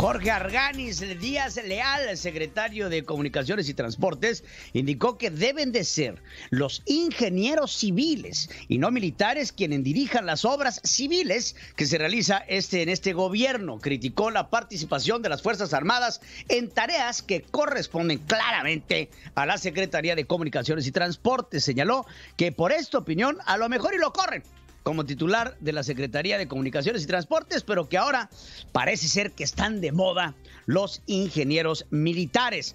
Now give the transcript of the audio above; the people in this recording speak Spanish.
Jorge Arganis Díaz Leal, secretario de Comunicaciones y Transportes, indicó que deben de ser los ingenieros civiles y no militares quienes dirijan las obras civiles que se realiza este en este gobierno. Criticó la participación de las Fuerzas Armadas en tareas que corresponden claramente a la Secretaría de Comunicaciones y Transportes. Señaló que por esta opinión a lo mejor y lo corren como titular de la Secretaría de Comunicaciones y Transportes, pero que ahora parece ser que están de moda los ingenieros militares.